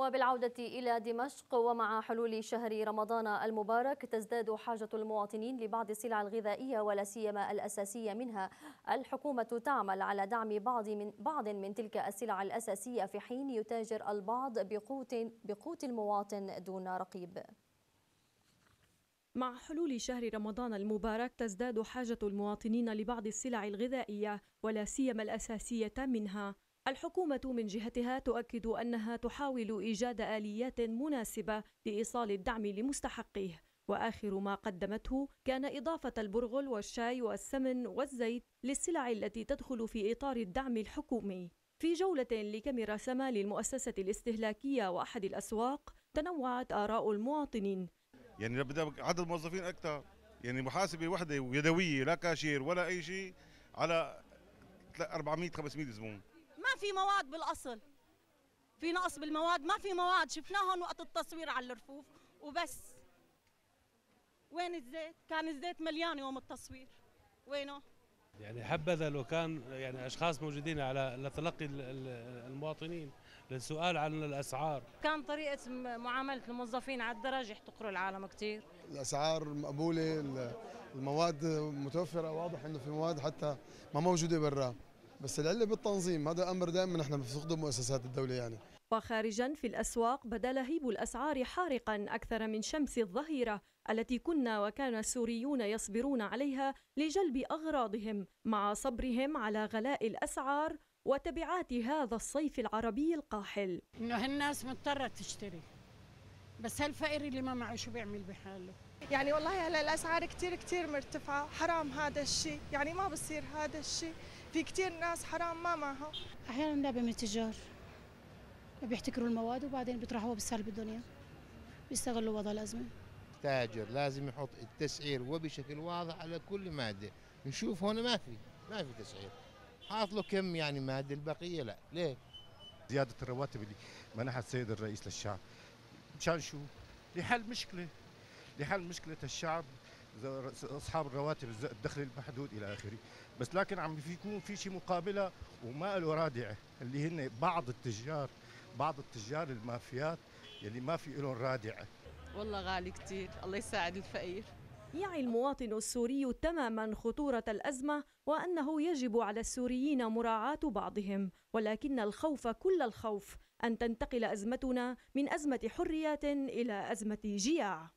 وبالعودة إلى دمشق ومع حلول شهر رمضان المبارك تزداد حاجة المواطنين لبعض السلع الغذائية ولا سيما الأساسية منها. الحكومة تعمل على دعم بعض من بعض من تلك السلع الأساسية في حين يتاجر البعض بقوت بقوت المواطن دون رقيب. مع حلول شهر رمضان المبارك تزداد حاجة المواطنين لبعض السلع الغذائية ولا سيما الأساسية منها. الحكومة من جهتها تؤكد أنها تحاول إيجاد آليات مناسبة لإيصال الدعم لمستحقيه. وآخر ما قدمته كان إضافة البرغل والشاي والسمن والزيت للسلع التي تدخل في إطار الدعم الحكومي. في جولة لكاميرا سما للمؤسسة الاستهلاكية وأحد الأسواق تنوعت آراء المواطنين. يعني بدها عدد موظفين أكثر يعني محاسبة وحدة ويدوية لا كاشير ولا أي شيء على 400 500 زبون. في مواد بالأصل. في نقص بالمواد ما في مواد. شفناهم وقت التصوير على الرفوف. وبس. وين الزيت؟ كان الزيت مليان يوم التصوير. وينه؟ يعني حبذا لو كان يعني أشخاص موجودين على لتلقي المواطنين للسؤال عن الأسعار. كان طريقة معاملة الموظفين على الدرج يحتقروا العالم كثير الأسعار مقبولة المواد متوفرة. واضح إنه في مواد حتى ما موجودة برا. بس العلة بالتنظيم هذا أمر دائما نحن بنفقده مؤسسات الدولة يعني. وخارجا في الأسواق بدأ لهيب الأسعار حارقا أكثر من شمس الظهيرة التي كنا وكان السوريون يصبرون عليها لجلب أغراضهم مع صبرهم على غلاء الأسعار وتبعات هذا الصيف العربي القاحل. إنه هالناس مضطرة تشتري بس هالفقير اللي ما معه شو بيعمل بحاله؟ يعني والله هلا الأسعار كثير كثير مرتفعة حرام هذا الشيء يعني ما بصير هذا الشيء. في كثير ناس حرام ما معها. أحيانا لعبه من التجار. بيحتكروا المواد وبعدين بيطرحوها بالسهل بالدنيا بيستغلوا وضع الأزمة. تاجر لازم يحط التسعير وبشكل واضح على كل مادة. نشوف هون ما في ما في تسعير. حاط له كم يعني مادة البقية؟ لا. ليه؟ زيادة الرواتب اللي منحها السيد الرئيس للشعب. مشان شو؟ لحل مشكلة. لحل مشكلة الشعب. أصحاب الرواتب الدخل المحدود إلى آخره. بس لكن عم في يكون في شيء مقابلة وما له رادعة اللي هن بعض التجار بعض التجار المافيات يلي ما في لهم رادعة. والله غالي كثير الله يساعد الفقير. يعي المواطن السوري تماما خطورة الأزمة وأنه يجب على السوريين مراعاة بعضهم ولكن الخوف كل الخوف أن تنتقل أزمتنا من أزمة حريات إلى أزمة جياع.